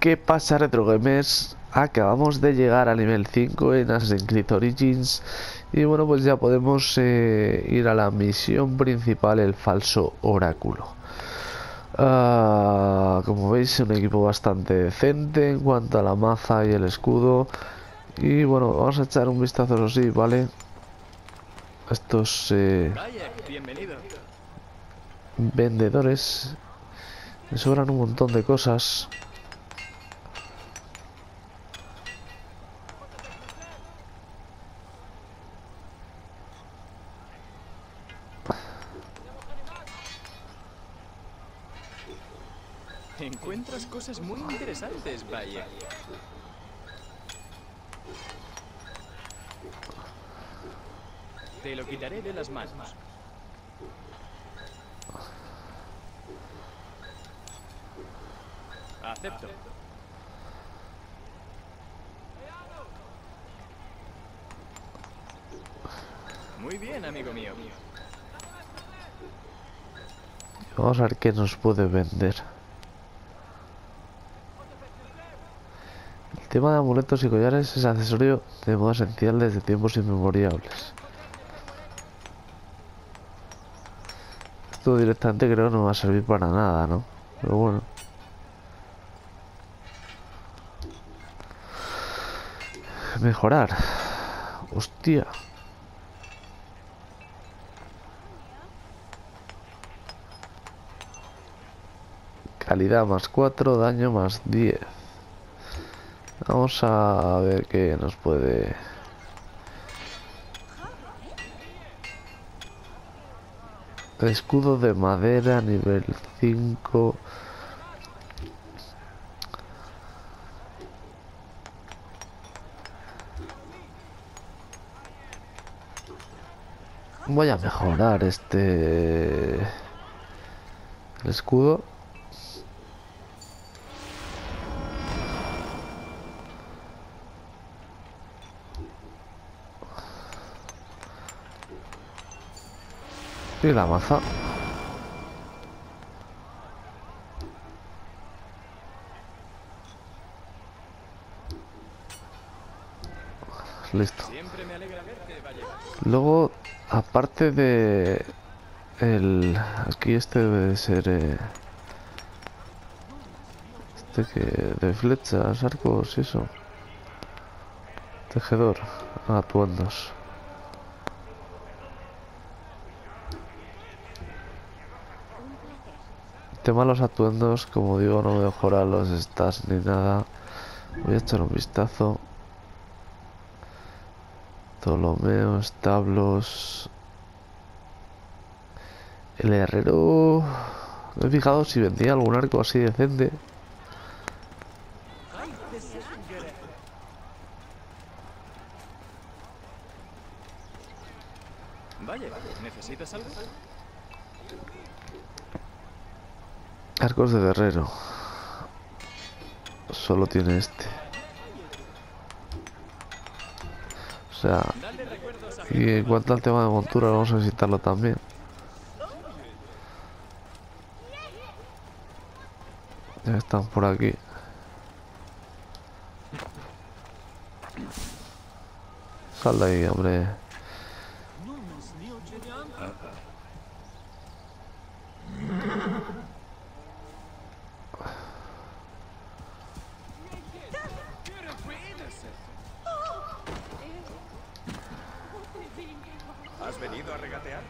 ¿Qué pasa, Retro Gamers? Acabamos de llegar al nivel 5 en Assassin's Creed Origins y bueno, pues ya podemos eh, ir a la misión principal, el falso oráculo. Ah, como veis, un equipo bastante decente en cuanto a la maza y el escudo. Y bueno, vamos a echar un vistazo, eso sí, ¿vale? Estos eh, vendedores me sobran un montón de cosas. Cosas muy interesantes, vaya. Te lo quitaré de las manos. Acepto. Muy bien, amigo mío. Vamos a ver qué nos puede vender. Tema de amuletos y collares es accesorio de modo esencial desde tiempos inmemoriales. Esto directamente creo que no va a servir para nada, ¿no? Pero bueno. Mejorar. Hostia. Calidad más 4, daño más 10. Vamos a ver qué nos puede... Escudo de madera, nivel 5. Voy a mejorar este... Escudo. Y la maza. Listo. Luego, aparte de el aquí este debe de ser eh, este que de flechas, arcos y eso. Tejedor, atuendos. Tema de atuendos, como digo, no mejora los stats ni nada. Voy a echar un vistazo. Ptolomeo, establos. El herrero. Me he fijado si vendía algún arco así decente. Vaya, ¿necesitas algo? Arcos de guerrero. Solo tiene este. O sea, y en cuanto al tema de montura, vamos a necesitarlo también. Ya están por aquí. Sal de ahí, hombre. ¿Has venido a regatear?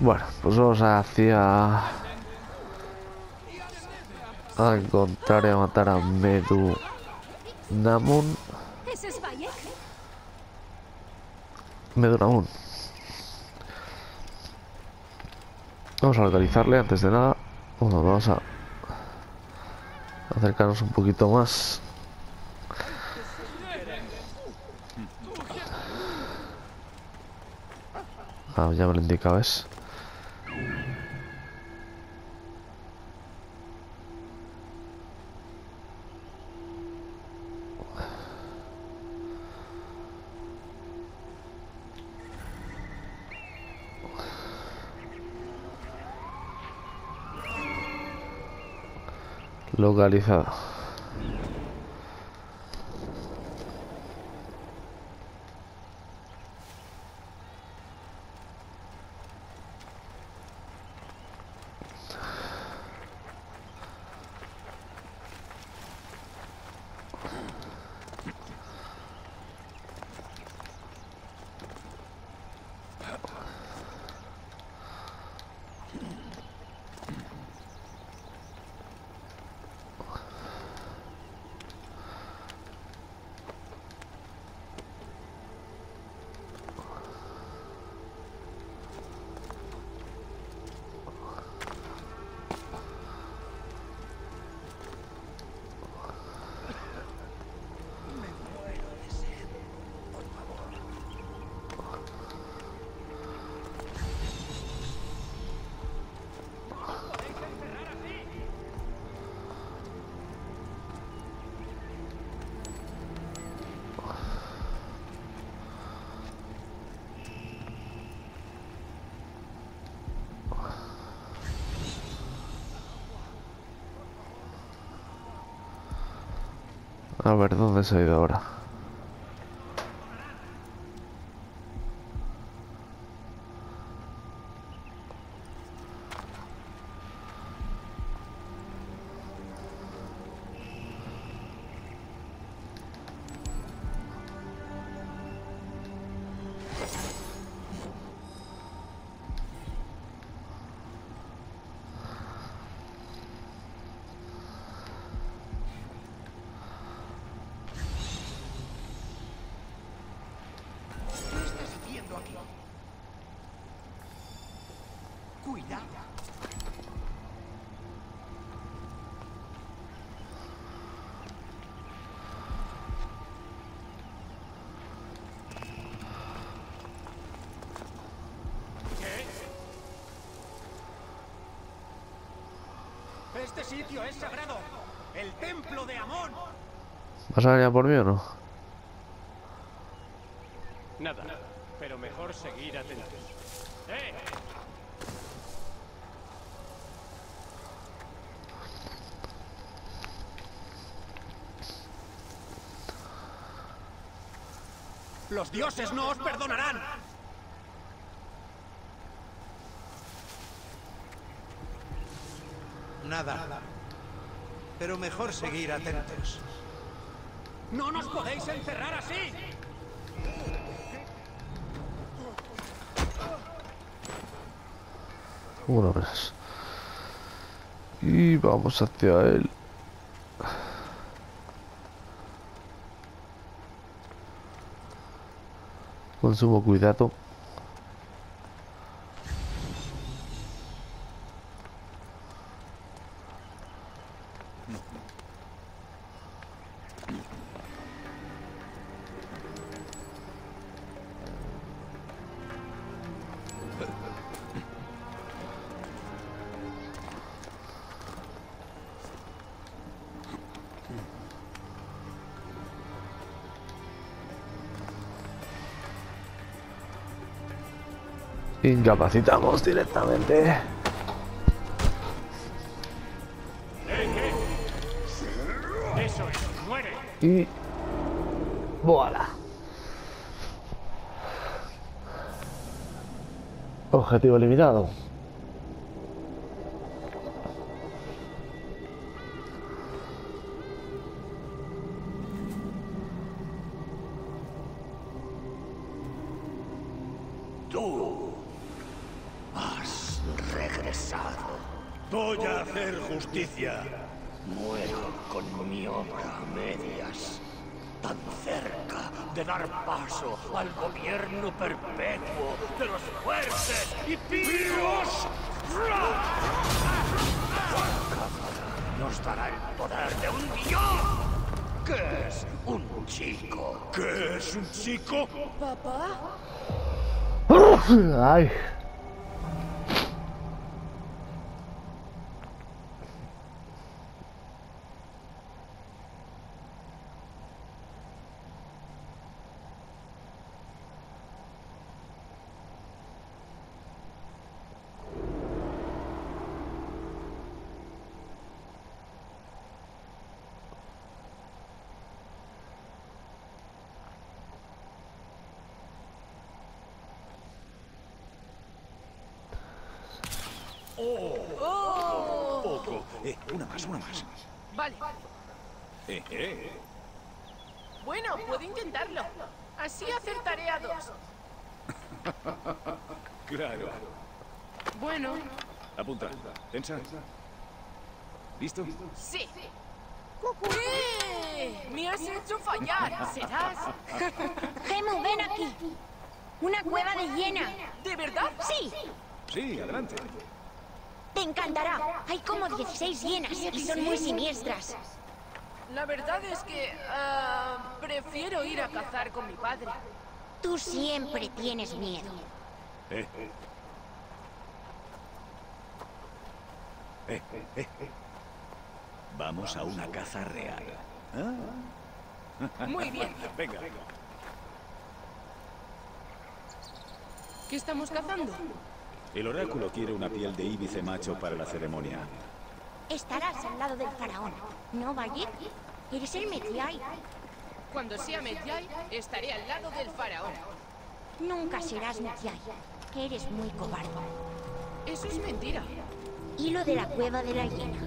Bueno, pues vamos hacia... A encontrar y a matar a Medu Namun. Medu Namun. Vamos a localizarle antes de nada. Bueno, vamos a acercarnos un poquito más. Ah, ya me lo indicaba, ¿ves? Localizado. A ver, ¿dónde se ha ido ahora? Cuidado. Este sitio es sagrado. El templo de Amón. ¿Vas a venir a por mí o no? Nada, pero mejor seguir atentos. ¡Eh! Los dioses no os perdonarán. Nada. Pero mejor seguir atentos. No nos podéis encerrar así. Uno más. Y vamos hacia él. Con sumo cuidado. Incapacitamos directamente. Y... ¡Voilà! Objetivo eliminado. De dar paso al gobierno perpetuo de los fuertes y vivos. Nos dará el poder de un dios. ¿Qué es un chico? ¿Qué es un chico? ¿Papá? Ay. Eh, una más, una más. Vale. Eh, eh. Bueno, puedo intentarlo. Así acertaré a dos. Claro. Bueno, Apunta. Tensa. ¿Listo? sí. ¡Eh! ¡Me has hecho fallar! ¿Serás? Gemo, ven aquí. Una cueva de hiena. ¿De verdad? Sí, Sí, adelante. Te encantará. Hay como 16 hienas y son muy siniestras. La verdad es que ah, prefiero ir a cazar con mi padre. Tú siempre tienes miedo. Eh. Eh, eh, eh. Vamos a una caza real. ¿Ah? Muy bien. Venga. ¿Qué estamos cazando? El oráculo quiere una piel de íbice macho para la ceremonia. Estarás al lado del faraón. ¿No, Valle? Eres el Medjay. Cuando sea Medjay, estaré al lado del faraón. Nunca serás Medjay. Eres muy cobarde. Eso es mentira. Y lo de la cueva de la hiena.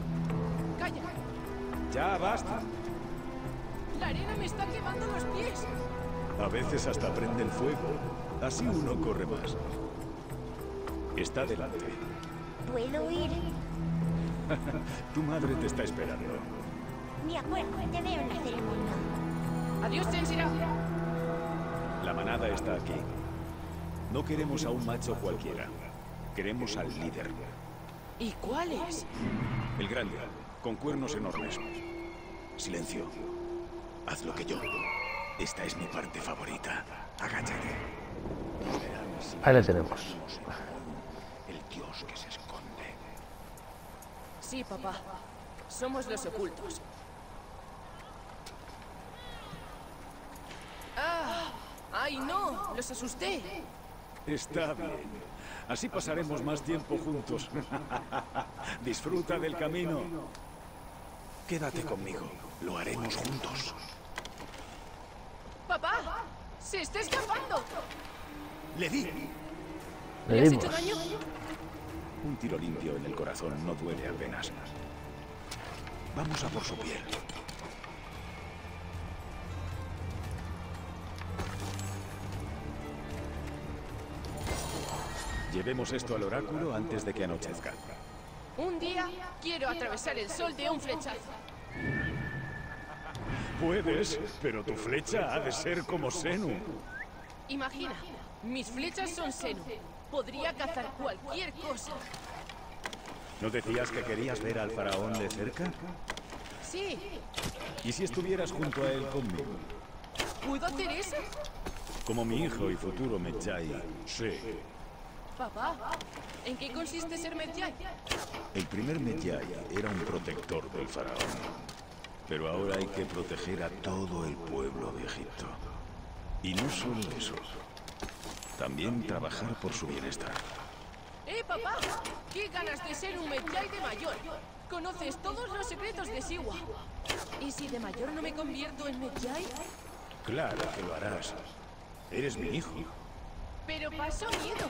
Calla. Ya basta. La arena me está quemando los pies. A veces hasta prende el fuego. Así uno corre más. Está delante. ¿Puedo ir? Tu madre te está esperando. De acuerdo, te veo en la ceremonia. Adiós, Tensira. La manada está aquí. No queremos a un macho cualquiera. Queremos al líder. ¿Y cuál es? El grande, con cuernos enormes. Silencio. Haz lo que yo. Esta es mi parte favorita. Agáchate. Ahí le tenemos. somos el el dios que se esconde. Sí, papá. Somos los ocultos. ¡Ah! ¡Ay, no! ¡Los asusté! Está bien. Así pasaremos más tiempo juntos. Disfruta del camino. Quédate conmigo. Lo haremos juntos. ¡Papá! ¡Se está escapando! Le di. ¿Le Le has hecho daño? Un tiro limpio en el corazón no duele apenas. Vamos a por su piel. Llevemos esto al oráculo antes de que anochezca. Un día quiero atravesar el sol de un flechazo. Puedes, pero tu flecha ha de ser como Senu. Imagina, mis flechas son seno. Podría cazar cualquier cosa. ¿No decías que querías ver al faraón de cerca? Sí, ¿Y si estuvieras junto a él conmigo? ¿puedo hacer eso? Como mi hijo y futuro Medjay. Sí. Papá, ¿en qué consiste ser Medjay? El primer Medjay era un protector del faraón. Pero ahora hay que proteger a todo el pueblo de Egipto. Y no solo eso. También trabajar por su bienestar. ¡Eh, papá! ¡Qué ganas de ser un Medjay de mayor! Conoces todos los secretos de Siwa. ¿Y si de mayor no me convierto en Medjay? Claro que lo harás. Eres mi hijo. Pero paso miedo.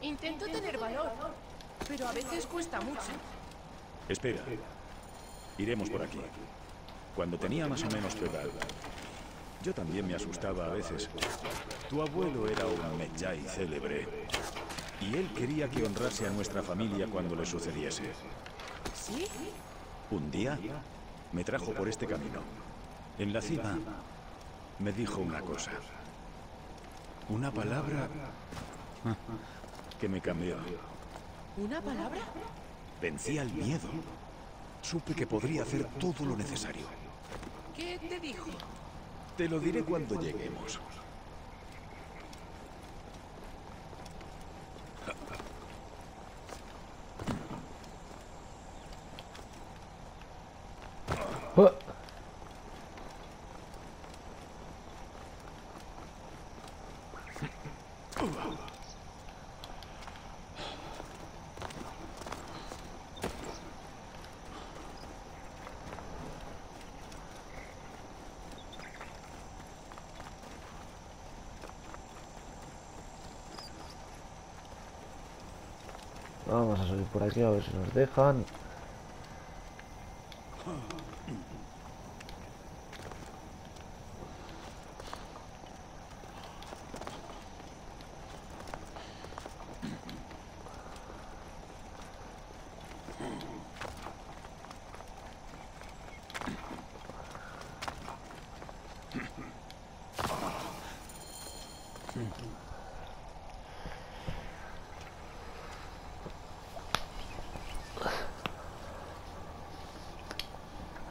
Intento tener valor, pero a veces cuesta mucho. Espera. Iremos por aquí. Cuando tenía más o menos tu edad, yo también me asustaba a veces. Tu abuelo era un Medjay célebre. Y él quería que honrase a nuestra familia cuando le sucediese. ¿Sí? Un día me trajo por este camino. En la cima me dijo una cosa. Una palabra que me cambió. ¿Una palabra? Vencí al miedo. Supe que podría hacer todo lo necesario. ¿Qué te dijo? Te lo diré cuando lleguemos. Vamos a subir por aquí a ver si nos dejan.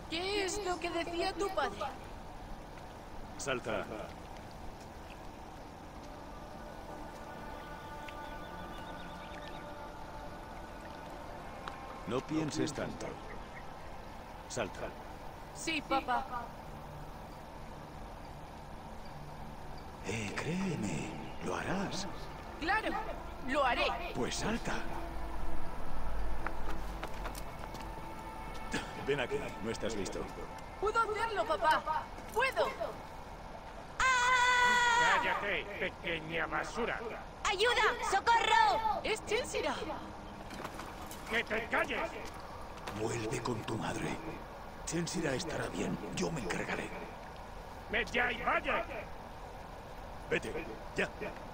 ¿Qué es lo que decía tu padre? Salta. No pienses tanto. Salta. Sí, papá. Eh, créeme, lo harás. Claro, lo haré. Pues salta. Ven aquí, no estás listo. Puedo hacerlo, papá. Puedo. ¡Cállate, pequeña basura! ¡Ayuda! ¡Socorro! Es Chensira. ¡Que te calles! Vuelve con tu madre. Chensira estará bien, yo me encargaré. ¡Medjay, vaya! Vete, ya.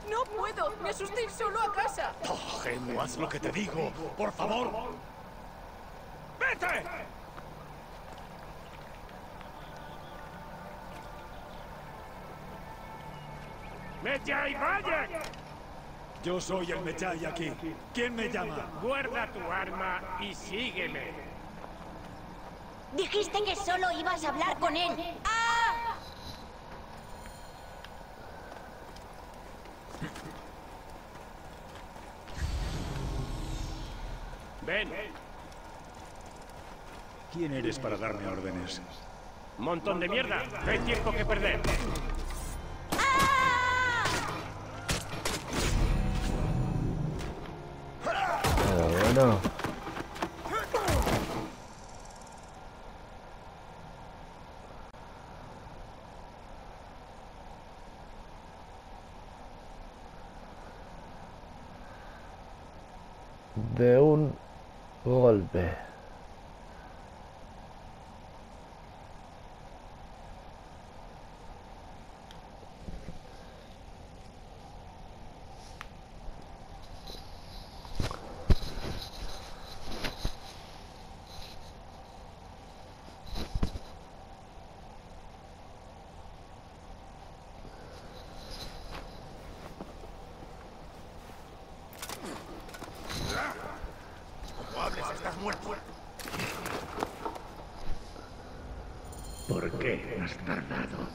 No puedo. Me asusté ir solo a casa. Oh, Gemu, haz lo que te digo, por favor. ¡Vete! ¡Medjay, vaya! Yo soy el Mechai aquí. ¿Quién me llama? Guarda tu arma y sígueme. Dijiste que solo ibas a hablar con él. ¡Ah! Ven, ¿Quién eres para darme órdenes? montón de mierda. No hay tiempo que perder. Bueno. De un golpe. No hables, estás muerto. ¿Por qué has tardado?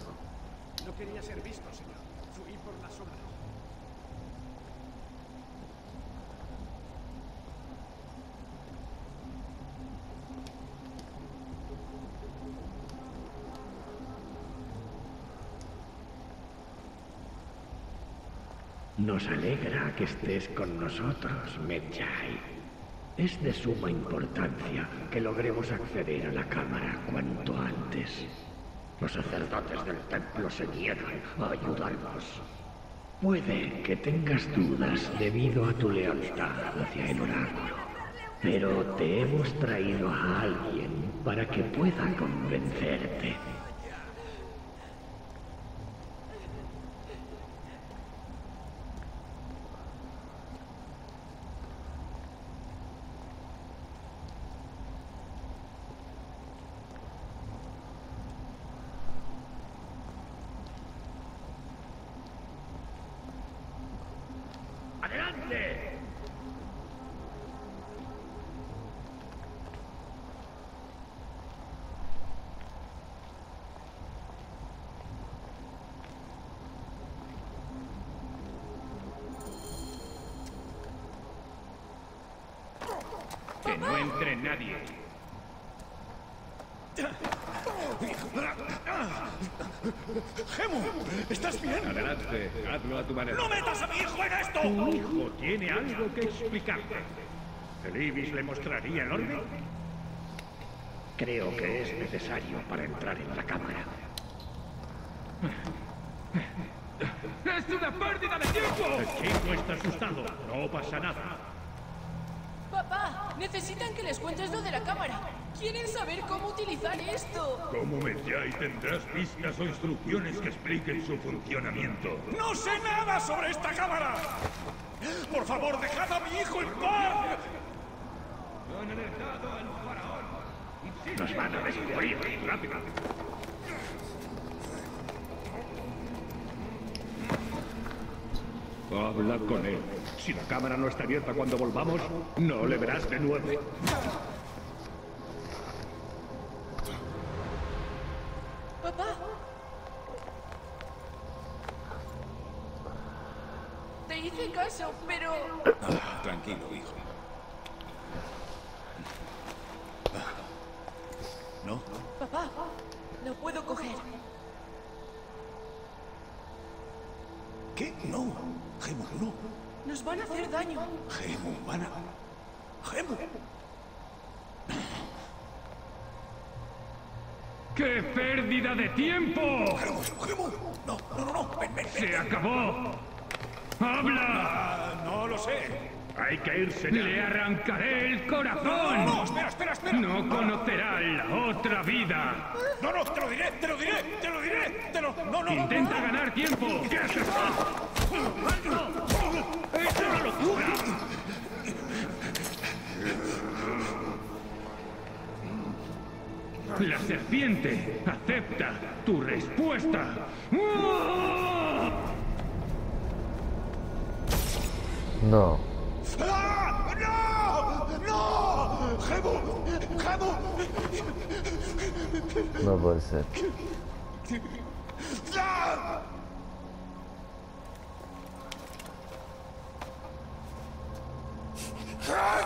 No quería ser visto, señor. Fui por las sombras. Nos alegra que estés con nosotros, Medjay. Es de suma importancia que logremos acceder a la cámara cuanto antes. Los sacerdotes del templo se niegan a ayudarnos. Puede que tengas dudas debido a tu lealtad hacia el oráculo, pero te hemos traído a alguien para que pueda convencerte. grande. Que no entre nadie. ¡Gemu! ¿Estás bien? Adelante, hazlo a tu manera. ¡No metas a mi hijo en esto! Tu hijo tiene algo que explicarte. ¿El Ibis le mostraría el orden? Creo que es necesario para entrar en la cámara. ¡Es una pérdida de tiempo! El chico está asustado. No pasa nada. Papá, necesitan que les cuentes lo de la cámara. Quieren saber cómo utilizar esto. Como Medjay tendrás pistas o instrucciones que expliquen su funcionamiento. ¡No sé nada sobre esta cámara! ¡Por favor, dejad a mi hijo en paz! Nos van a descubrir. Rápido. Habla con él. Si la cámara no está abierta cuando volvamos, no le verás de nuevo. Papá. Te hice caso, pero... Ah, tranquilo, hijo. ¿No? Papá, no puedo coger. ¿Qué? No. Gemu, no. Nos van a hacer daño. Gemu, van a... Gemu. ¡Qué pérdida de tiempo! Gemu, Gemu. No, no, no, no. Ven, ven, ven. ¡Se acabó! ¡Habla! Ah, no lo sé. Hay que irse. Le arrancaré el corazón. No, espera, espera, espera. No conocerá otra vida. No, no, te lo diré, te lo diré, te lo diré, te lo... No, no, Intenta ganar tiempo. ¿Qué haces? ¡Es una locura! La serpiente acepta tu respuesta. No. ¡Ah! ¡No! ¡Gemu! ¡Gemu! No puede ser.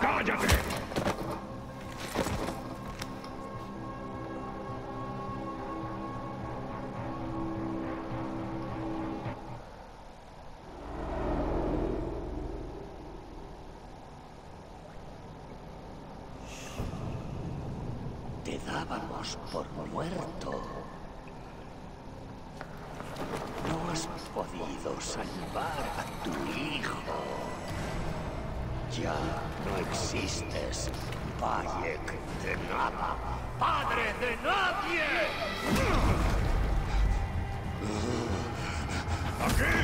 ¡Cállate! Dábamos por muerto. No has podido salvar a tu hijo. Ya no existes, Bayek de nada, padre de nadie. ¡Aquí!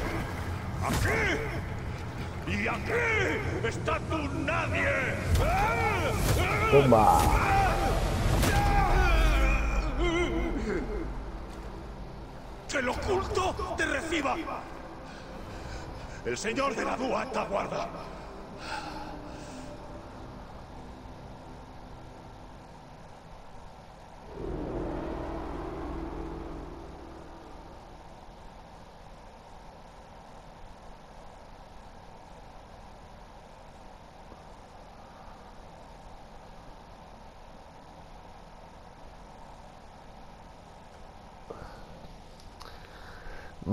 ¡Aquí! ¡Y aquí está tu nadie! ¡Tumba! El oculto te reciba! El señor de la Dúa te aguarda.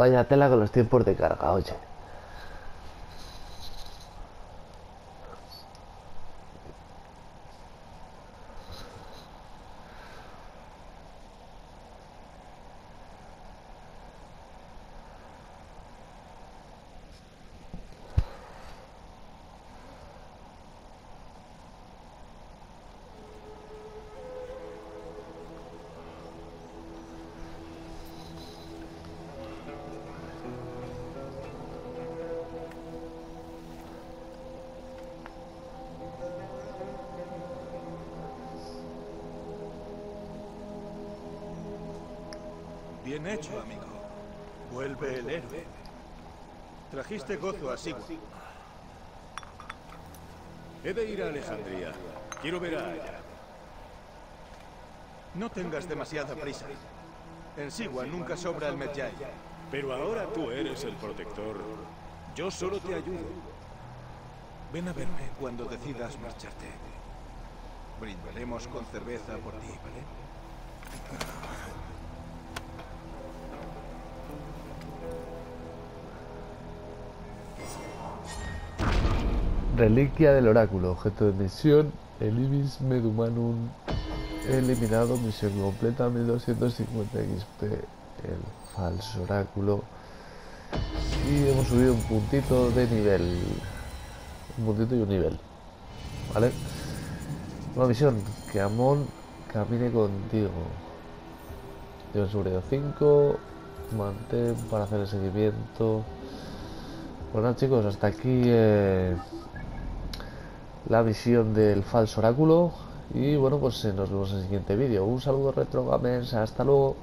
Vaya tela con los tiempos de carga, oye. Bien hecho, amigo. Vuelve el héroe. Trajiste gozo a Sigua. He de ir a Alejandría. Quiero ver a Aya. No tengas demasiada prisa. En Sigua nunca sobra el Medjay. Pero ahora tú eres el protector. Yo solo te ayudo. Ven a verme cuando decidas marcharte. Brindaremos con cerveza por ti, ¿vale? Reliquia del oráculo, objeto de misión, el Ibis Medumanum eliminado, misión completa, 1250 XP, el falso oráculo. Y hemos subido un puntito de nivel. Un puntito y un nivel. ¿Vale? Nueva misión, que Amon camine contigo. Lleva seguridad 5, mantén para hacer el seguimiento. Bueno chicos, hasta aquí eh, la misión del falso oráculo. Y bueno, pues nos vemos en el siguiente vídeo. Un saludo retro gamers, hasta luego.